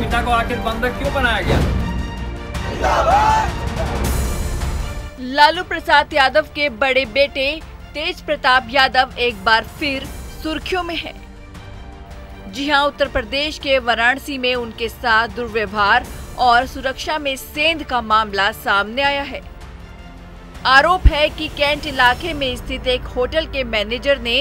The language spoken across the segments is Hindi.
पीटा को आखिर बंधक क्यों बनाया गया? लालू प्रसाद यादव के बड़े बेटे तेज प्रताप यादव एक बार फिर सुर्खियों में है। जी हाँ, उत्तर प्रदेश के वाराणसी में उनके साथ दुर्व्यवहार और सुरक्षा में सेंध का मामला सामने आया है। आरोप है कि कैंट इलाके में स्थित एक होटल के मैनेजर ने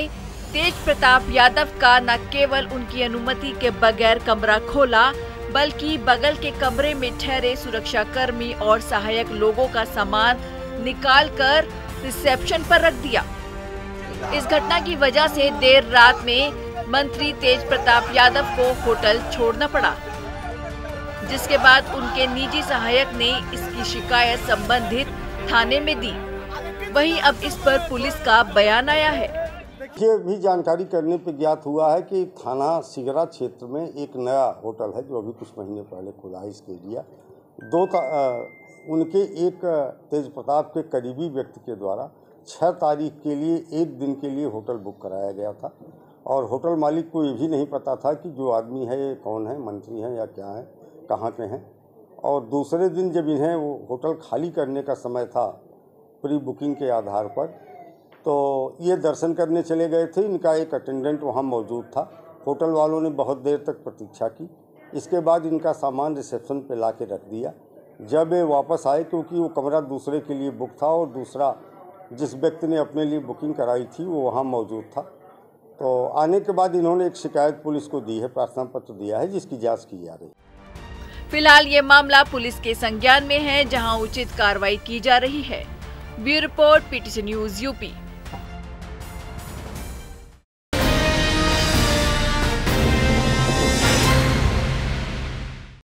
तेज प्रताप यादव का न केवल उनकी अनुमति के बगैर कमरा खोला बल्कि बगल के कमरे में ठहरे सुरक्षा कर्मी और सहायक लोगों का सामान निकाल कर रिसेप्शन पर रख दिया। इस घटना की वजह से देर रात में मंत्री तेज प्रताप यादव को होटल छोड़ना पड़ा, जिसके बाद उनके निजी सहायक ने इसकी शिकायत संबंधित थाने में दी। वहीं अब इस पर पुलिस का बयान आया है। ये भी जानकारी करने पर ज्ञात हुआ है कि थाना सिगरा क्षेत्र में एक नया होटल है जो अभी कुछ महीने पहले खुला है इसके एरिया दो आ, उनके एक तेज प्रताप के करीबी व्यक्ति के द्वारा छः तारीख के लिए एक दिन के लिए होटल बुक कराया गया था। और होटल मालिक को ये भी नहीं पता था कि जो आदमी है ये कौन है मंत्री हैं या क्या है कहाँ के हैं। और दूसरे दिन जब इन्हें वो होटल खाली करने का समय था प्री बुकिंग के आधार पर तो ये दर्शन करने चले गए थे। इनका एक अटेंडेंट वहाँ मौजूद था। होटल वालों ने बहुत देर तक प्रतीक्षा की। इसके बाद इनका सामान रिसेप्शन पे ला के रख दिया। जब ये वापस आए, क्योंकि वो कमरा दूसरे के लिए बुक था और दूसरा जिस व्यक्ति ने अपने लिए बुकिंग कराई थी, वो वहाँ मौजूद था। तो आने के बाद इन्होंने एक शिकायत पुलिस को दी है, प्रार्थना पत्र दिया है, जिसकी जाँच की जा रही फ़िलहाल ये मामला पुलिस के संज्ञान में है, जहाँ उचित कार्रवाई की जा रही है। Bureau report, PTC news, UP.